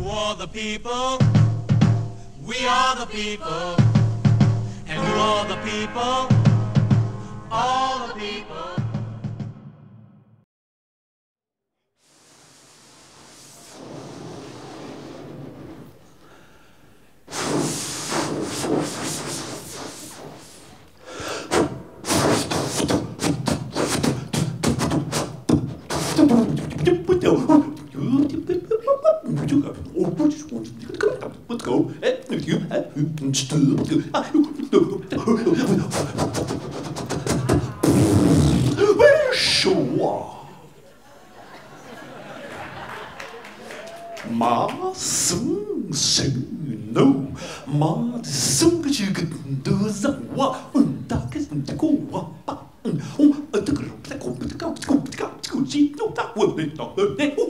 To all the people, we are the people. And to all the people, all the people. Let's go. Sure. Ma sung sung no ma sung cái chuyện do rằng wa un ta cái sung ta to go. pa un un ta to go, ta cô to go, ta cô to go. ta cô ta cô to go, ta cô to go. ta cô ta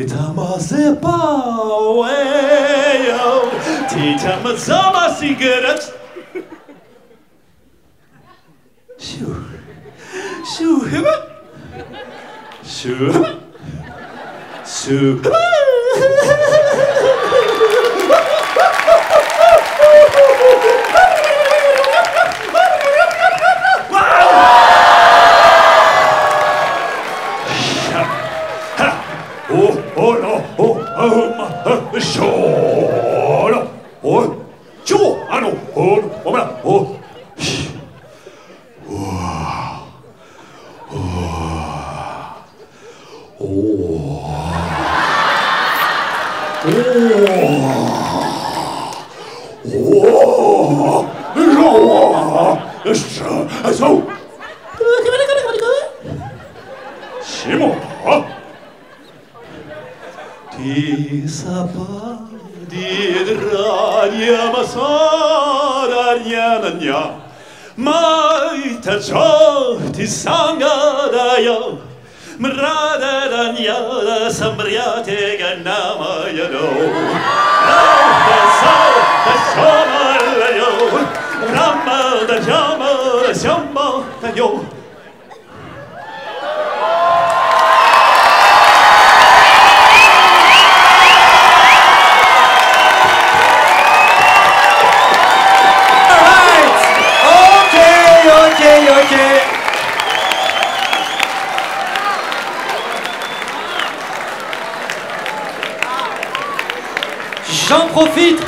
Tita mazipa wayo, tita mazama sigaras. Shoo, shoo him, shoo, shoo. しょシモ Chi sapeva di drania ma sorania nania Mai ta ciò ti sanga da io Mrada da nia sambriate ganna ma io no Da so da so ma io Ramma da jama da siamo da io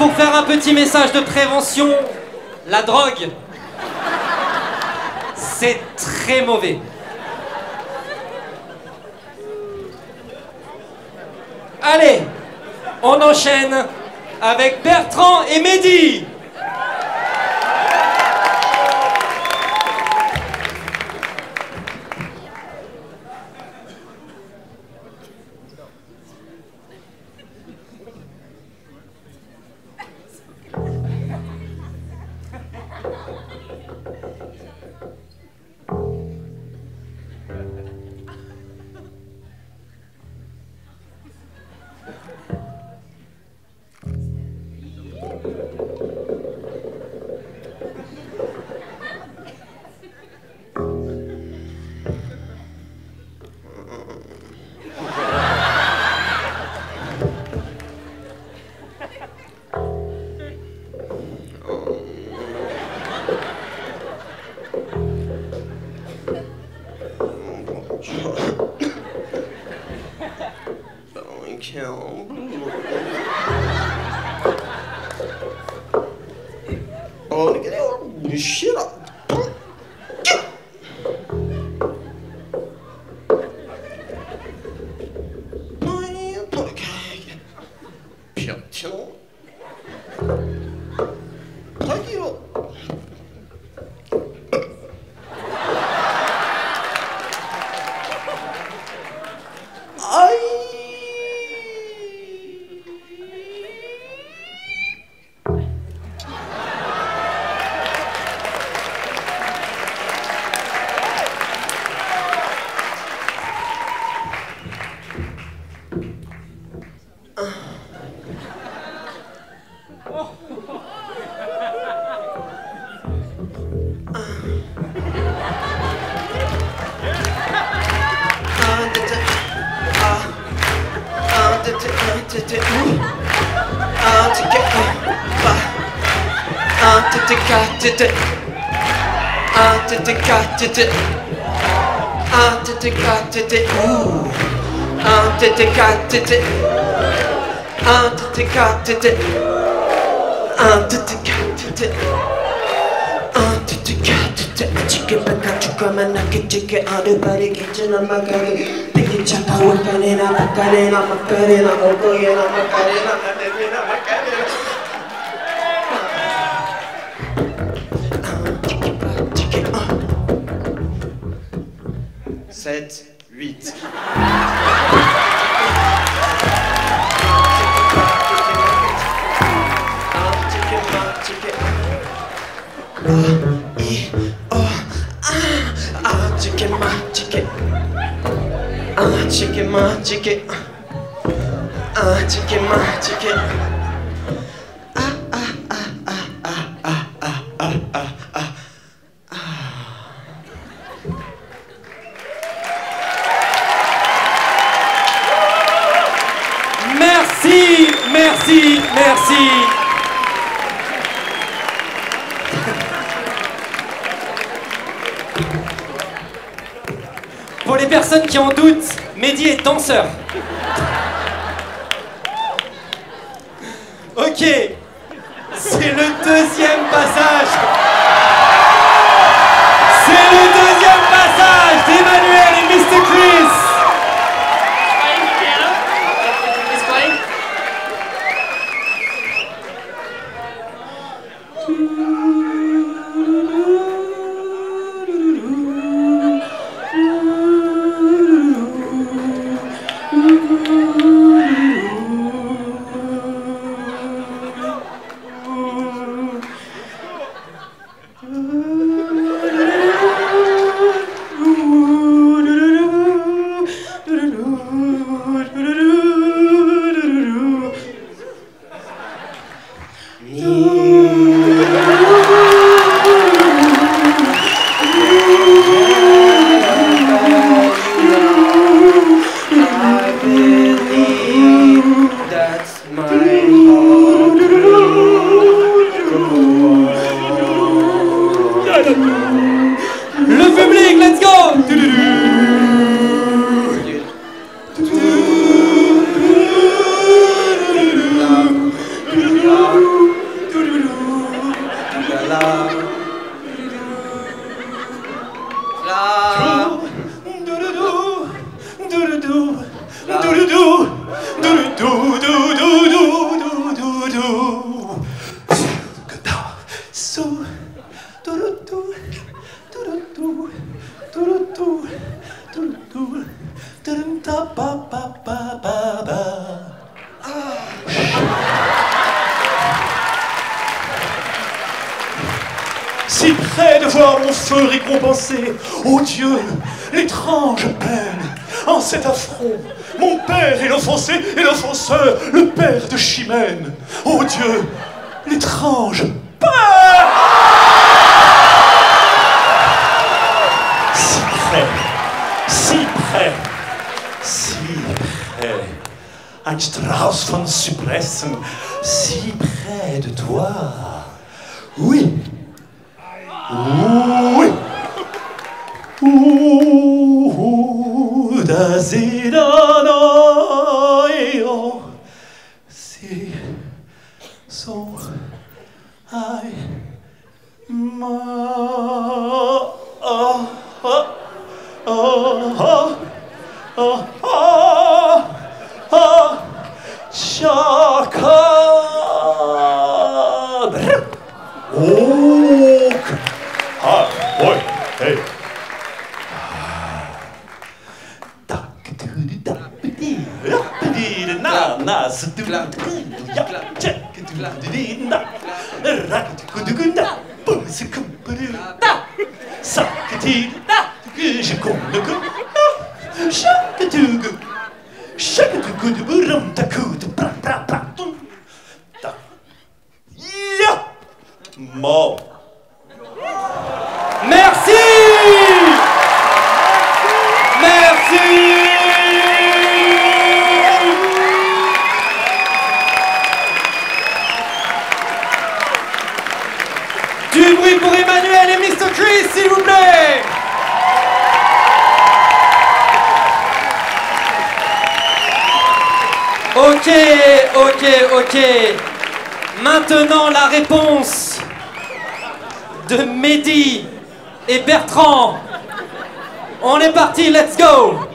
pour faire un petit message de prévention. La drogue, c'est très mauvais. Allez, on enchaîne avec Bertrand et Mehdi. you shit up. Macarena, Macarena, Macarena, Macarena, Macarena, Macarena, Macarena, 7, 8. Chicken, ma, chicken, ah, chicken, ma, chicken. Ah, Merci, merci. Pour les personnes qui en doutent, Mehdi est danseur. Ok, c'est le deuxième passage. C'est le deuxième passage d'Emmanuel et Mr. Si près de voir mon feu récompensé, ô Dieu, l'étrange peine en cet affront. Mon père est l'offensé et l'offenseur, le père de Chimène. Ô Dieu, l'étrange peur Si près, si près, si près. Ein Strauß von Zypressen, si près de toi. Oui. Ooh, ooh, da si da da so I must. mort. Merci Merci Du bruit pour Emmanuel et Mr. Chris, s'il vous plaît Ok, ok, ok. Maintenant la réponse de Mehdi et Bertrand. On est parti, let's go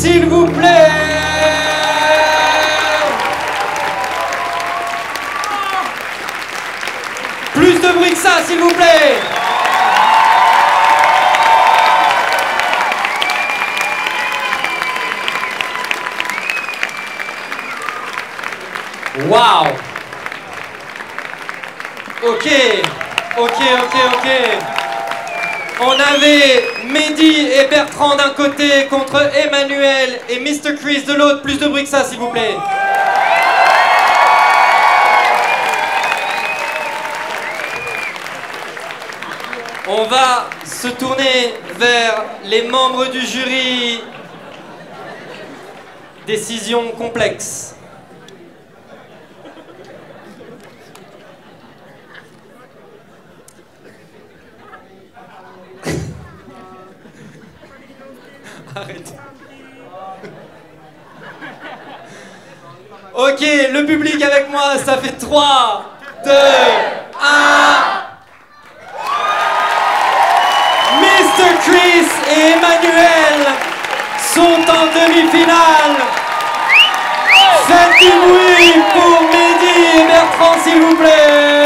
S'il vous plaît. Plus de bruit que ça, s'il vous plaît. Waouh. Ok, ok, ok, ok. On avait Mehdi et Bertrand d'un côté contre Emmanuel et Mr. Chris de l'autre. Plus de bruit que ça, s'il vous plaît. On va se tourner vers les membres du jury. Décision complexe. Ok, le public avec moi, ça fait 3, 2, 1. Mr. Chris et Emmanuel sont en demi-finale. Faites du bruit pour Mehdi et Bertrand, s'il vous plaît.